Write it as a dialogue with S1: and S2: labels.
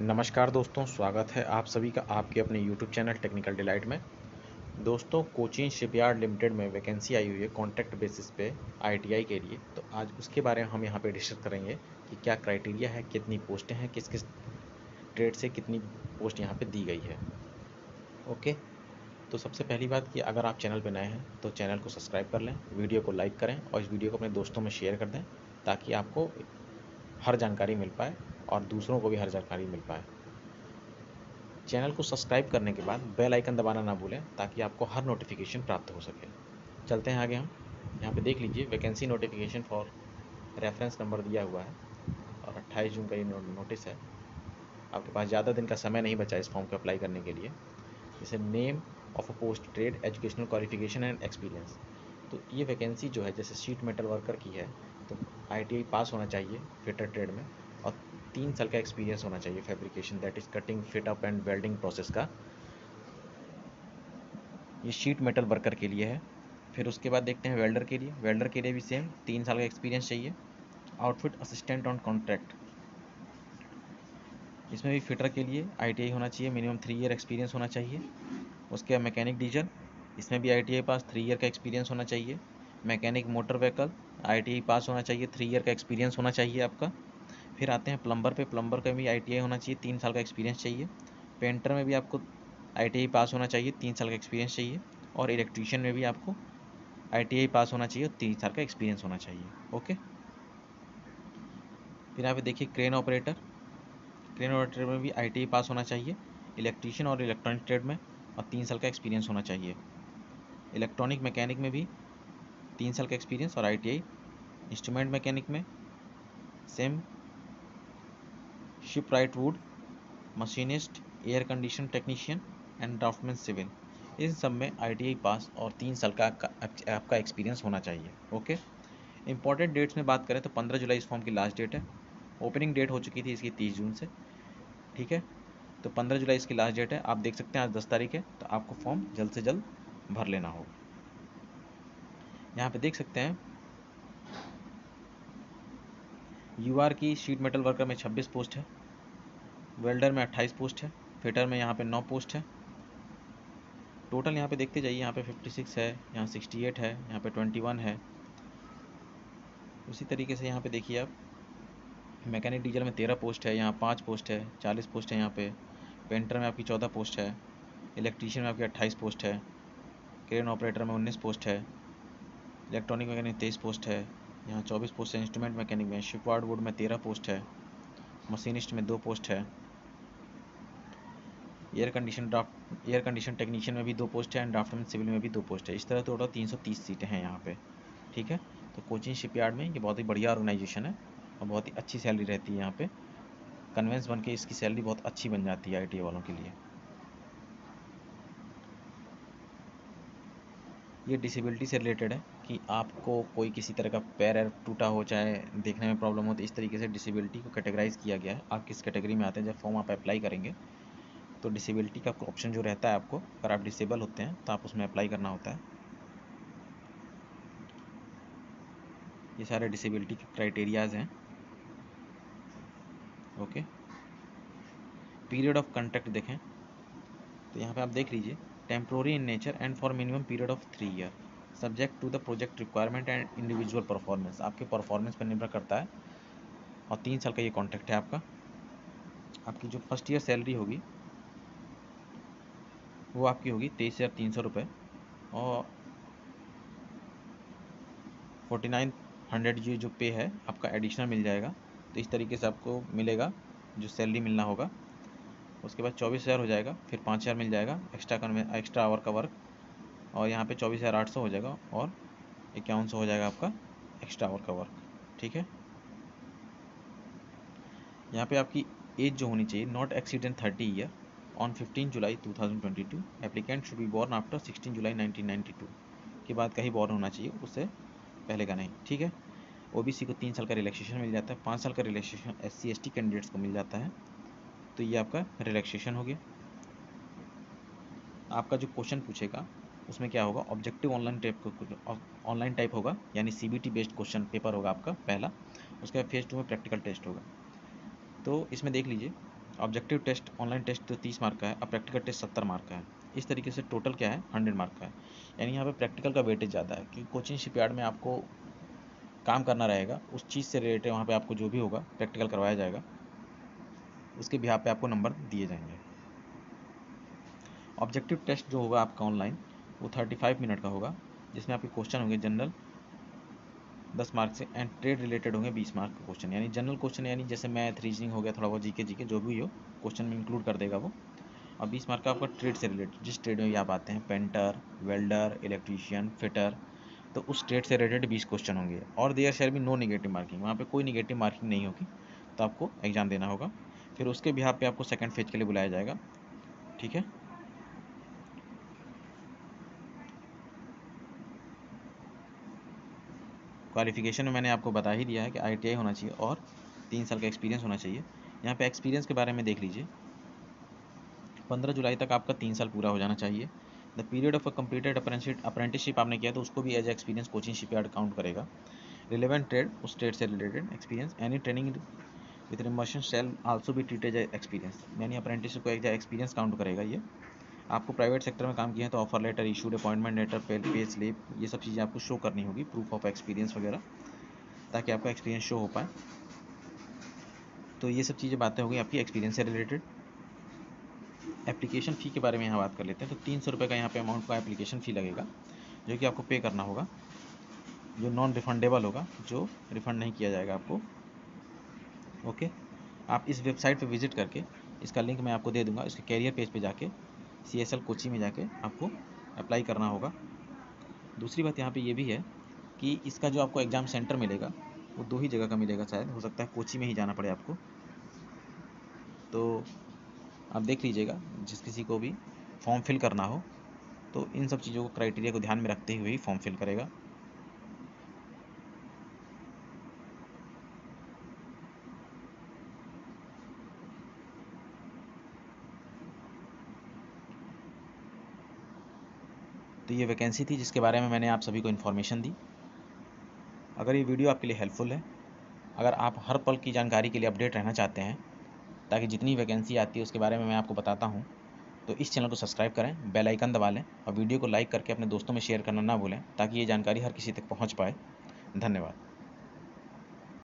S1: नमस्कार दोस्तों, स्वागत है आप सभी का आपके अपने YouTube चैनल टेक्निकल डिलाइट में। दोस्तों कोचिन शिपयार्ड लिमिटेड में वैकेंसी आई हुई है कॉन्ट्रैक्ट बेसिस पे आईटीआई के लिए। तो आज उसके बारे में हम यहाँ पे डिस्कस करेंगे कि क्या क्राइटेरिया है, कितनी पोस्टें हैं, किस किस ट्रेड से कितनी पोस्ट यहाँ पर दी गई है। ओके तो सबसे पहली बात कि अगर आप चैनल पर नए हैं तो चैनल को सब्सक्राइब कर लें, वीडियो को लाइक करें और इस वीडियो को अपने दोस्तों में शेयर कर दें, ताकि आपको हर जानकारी मिल पाए और दूसरों को भी हर जानकारी मिल पाए। चैनल को सब्सक्राइब करने के बाद बेल आइकन दबाना ना भूलें ताकि आपको हर नोटिफिकेशन प्राप्त हो सके। चलते हैं आगे हम। यहाँ पे देख लीजिए vacancy notification for reference number दिया हुआ है और 28 जून का ये नोटिस है। आपके पास ज़्यादा दिन का समय नहीं बचा इस फॉर्म को अप्लाई करने के लिए। जैसे name of a post trade educational qualification and experience तो ये वैकेंसी जो है, जैसे शीट मेटल वर्कर की है तो आईटीआई पास होना चाहिए फिटर ट्रेड में। और तीन साल का एक्सपीरियंस होना चाहिए fabrication that is cutting fit up and welding process का। ये शीट मेटल वर्कर के लिए है। फिर उसके बाद देखते हैं वेल्डर के लिए। वेल्डर के लिए भी सेम तीन साल का एक्सपीरियंस चाहिए। आउटफिट असिस्टेंट ऑन कॉन्ट्रैक्ट इसमें भी फिटर के लिए आई होना चाहिए। मिनिमम थ्री ईयर एक्सपीरियंस होना चाहिए। उसके बाद मैकेनिक डीजल इसमें भी आईटीआई पास थ्री ईयर का एक्सपीरियंस होना चाहिए। Mechanic motor vehicle ITI pass होना चाहिए। थ्री ईयर का एक्सपीरियंस होना चाहिए आपका। फिर आते हैं प्लम्बर पे। प्लम्बर का भी आई होना चाहिए, तीन साल का एक्सपीरियंस चाहिए। पेंटर में भी आपको आई पास होना चाहिए, तीन साल का एक्सपीरियंस चाहिए। और इलेक्ट्रीशियन में भी आपको आई पास होना चाहिए और तीन साल का एक्सपीरियंस होना चाहिए। ओके फिर यहाँ पे देखिए क्रेन ऑपरेटर क्रेन ऑपरेटर में भी आईटीआई पास होना चाहिए इलेक्ट्रीशियन और इलेक्ट्रॉनिक ट्रेड में और तीन साल का एक्सपीरियंस होना चाहिए। इलेक्ट्रॉनिक मैकेनिक में भी तीन साल का एक्सपीरियंस और आई इंस्ट्रूमेंट मैकेनिक में। Same wright wood machinist air condition technician and draftsman civil इन सब में आईटीआई पास और तीन साल का आपका एक्सपीरियंस होना चाहिए ओके इंपॉर्टेंट डेट्स में बात करें तो पंद्रह जुलाई इस फॉर्म की लास्ट डेट है। ओपनिंग डेट हो चुकी थी इसकी तीस जून से, ठीक है? तो पंद्रह जुलाई इसकी लास्ट डेट है। आप देख सकते हैं आज दस तारीख है तो आपको फॉर्म जल्द से जल्द भर लेना होगा। यहाँ पे देख सकते हैं यूआर की शीट मेटल वर्कर में 26 पोस्ट है। वेल्डर में 28 पोस्ट है, फिटर में यहाँ पे 9 पोस्ट है। टोटल यहाँ पे देखते जाइए, यहाँ पे 56 है, यहाँ 68 है, यहाँ पे 21 है। उसी तरीके से यहाँ पे देखिए आप, मैकेनिक डीजल में 13 पोस्ट है, यहाँ पाँच पोस्ट है 40 पोस्ट है यहाँ पे। पेंटर में आपकी 14 पोस्ट है, इलेक्ट्रीशियन में आपकी 28 पोस्ट है, क्रेन ऑपरेटर में 19 पोस्ट है, इलेक्ट्रॉनिक मैकेनिक तेईस पोस्ट है, यहाँ चौबीस पोस्ट है, इंस्ट्रूमेंट मैकेनिक में, शिपवार्ड वुड में तेरह पोस्ट है, मशीनिस्ट में दो पोस्ट है। Air condition draft air condition technician में भी दो पोस्ट है एंड ड्राफ्टमैन सिविल में भी दो पोस्ट है। इस तरह टोटल तीन सौ तीस सीटें हैं यहाँ पे, ठीक है? तो कोचिंग शिपयार्ड में ये बहुत ही बढ़िया ऑर्गेनाइजेशन है और बहुत ही अच्छी सैलरी रहती है यहाँ पे। कन्वेंस बन के इसकी सैलरी बहुत अच्छी बन जाती है आई वालों के लिए। ये डिसेबिलिटी से रिलेटेड है कि आपको कोई किसी तरह का पैर टूटा हो, चाहे देखने में प्रॉब्लम हो तो इस तरीके से डिसेबिलिटी को कैटेगराइज किया गया है। आप किस कैटेगरी में आते हैं, जब फॉर्म आप अप्लाई करेंगे तो डिसेबिलिटी का ऑप्शन जो रहता है आपको, अगर आप डिसेबल होते हैं तो आप उसमें अप्लाई करना होता है। ये सारे डिसेबिलिटी के क्राइटेरियाज हैं। ओके पीरियड ऑफ़ कंटेक्ट देखें। तो यहाँ पे आप देख लीजिए temporary in nature and for minimum period of three year subject to the project requirement and individual performance आपके परफॉर्मेंस पर निर्भर करता है। और तीन साल का ये कॉन्ट्रैक्ट है आपका। आपकी जो फ़र्स्ट ईयर सैलरी होगी वो आपकी होगी तेईस हज़ार तीन सौ रुपये और फोर्टी नाइन हंड्रेड ये जो पे है, आपका एडिशनल मिल जाएगा। तो इस तरीके से आपको मिलेगा, जो सैलरी मिलना होगा। उसके बाद चौबीस हज़ार हो जाएगा, फिर पाँच हज़ार मिल जाएगा एक्स्ट्रा कन्वे एक्स्ट्रा आवर का वर्क और यहाँ पे चौबीस हज़ार आठ सौ हो जाएगा, और इक्यावन सौ हो जाएगा आपका एक्स्ट्रा आवर का वर्क ठीक है? यहाँ पे आपकी एज जो होनी चाहिए not exceeding thirty year on fifteen July two thousand twenty two applicant should be born after sixteen July nineteen ninety two के बाद का ही बॉर्न होना चाहिए, उससे पहले का नहीं, ठीक है? ओ बी सी को तीन साल का रिलैक्सेशन मिल जाता है, पाँच साल का रिलैक्सेशन एस सी कैंडिडेट्स को मिल जाता है। तो ये आपका रिलैक्सेशन हो गया। आपका जो क्वेश्चन पूछेगा, उसमें क्या होगा? Objective online type online type होगा, यानी सीबीटी बेस्ड क्वेश्चन पेपर होगा आपका, पहला। उसके बाद फ़ेज़ टू में प्रैक्टिकल टेस्ट होगा। तो इसमें देख लीजिए ऑब्जेक्टिव टेस्ट, ऑनलाइन टेस्ट तो तीस मार्क का है और प्रैक्टिकल टेस्ट सत्तर मार्क का है। इस तरीके से टोटल क्या है? हंड्रेड मार्क का है। यानी यहाँ पे प्रैक्टिकल का वेटेज ज़्यादा है कि कोचिंग शिपयार्ड में आपको काम करना रहेगा, उस चीज़ से रिलेटेड वहाँ पर आपको जो भी होगा प्रैक्टिकल करवाया जाएगा, उसके बिहार पे आपको नंबर दिए जाएँगे। ऑब्जेक्टिव टेस्ट जो होगा आपका ऑनलाइन वो थर्टी फाइव मिनट का होगा, जिसमें आपके क्वेश्चन होंगे जनरल दस मार्क से एंड ट्रेड रिलेटेड होंगे बीस मार्क का क्वेश्चन यानी जनरल क्वेश्चन यानी जैसे मैथ रीजनिंग हो गया, थोड़ा बहुत जीके जीके जो भी हो क्वेश्चन में इंक्लूड कर देगा वो। और बीस मार्क का आपका ट्रेड से रिलेटेड जिस ट्रेड में आप आते हैं पेंटर वेल्डर इलेक्ट्रीशियन फिटर तो उस ट्रेड से रिलेटेड बीस क्वेश्चन होंगे। और there shall be no negative marking वहाँ पर कोई निगेटिव मार्किंग नहीं होगी तो आपको एग्ज़ाम देना होगा। फिर उसके बिहार पे आपको सेकंड फ़ेज़ के लिए बुलाया जाएगा। ठीक है? क्वालिफिकेशन में मैंने आपको बता ही दिया है कि आईटीआई होना चाहिए और तीन साल का एक्सपीरियंस होना चाहिए। यहाँ पे एक्सपीरियंस के बारे में देख लीजिए। पंद्रह जुलाई तक आपका तीन साल पूरा हो जाना चाहिए। The period of a completed apprenticeship आपने किया तो उसको भी as experience Cochin shipyard count करेगा। रिलेवेंट ट्रेड उस ट्रेड से related experience any training with remission shall also be treated experience यानी अप्रेंटिस को एक एक्सपीरियंस काउंट करेगा ये। आपको प्राइवेट सेक्टर में काम किया है तो offer letter issued appointment letter pay pay slip ये सब चीज़ें आपको शो करनी होगी प्रूफ ऑफ़ एक्सपीरियंस वगैरह, ताकि आपका एक्सपीरियंस शो हो पाए। तो ये सब चीज़ें बातें होगी आपकी एक्सपीरियंस से रिलेटेड एप्लीकेशन फ़ी के बारे में यहाँ बात कर लेते हैं तो तीन सौ रुपये का यहाँ पे अमाउंट का एप्लीकेशन फ़ी लगेगा, जो कि आपको पे करना होगा, जो नॉन रिफंडेबल होगा, जो रिफ़ंड नहीं किया जाएगा आपको। ओके आप इस वेबसाइट पे विज़िट करके, इसका लिंक मैं आपको दे दूँगा, इसके कैरियर पेज पे जाके सी एस एल कोची में जाके आपको अप्लाई करना होगा। दूसरी बात यहाँ पे ये भी है कि इसका जो आपको एग्ज़ाम सेंटर मिलेगा, वो दो ही जगह का मिलेगा शायद। हो सकता है कोची में ही जाना पड़े आपको। तो आप देख लीजिएगा, जिस किसी को भी फॉर्म फिल करना हो तो इन सब चीज़ों को क्राइटेरिया को ध्यान में रखते हुए ही फॉर्म फिल करेगा। तो ये वैकेंसी थी, जिसके बारे में मैंने आप सभी को इन्फॉर्मेशन दी। अगर ये वीडियो आपके लिए हेल्पफुल है, अगर आप हर पल की जानकारी के लिए अपडेट रहना चाहते हैं, ताकि जितनी वैकेंसी आती है उसके बारे में मैं आपको बताता हूँ तो इस चैनल को सब्सक्राइब करें बेल आइकन दबा लें और वीडियो को लाइक करके अपने दोस्तों में शेयर करना ना भूलें, ताकि ये जानकारी हर किसी तक पहुँच पाए। धन्यवाद।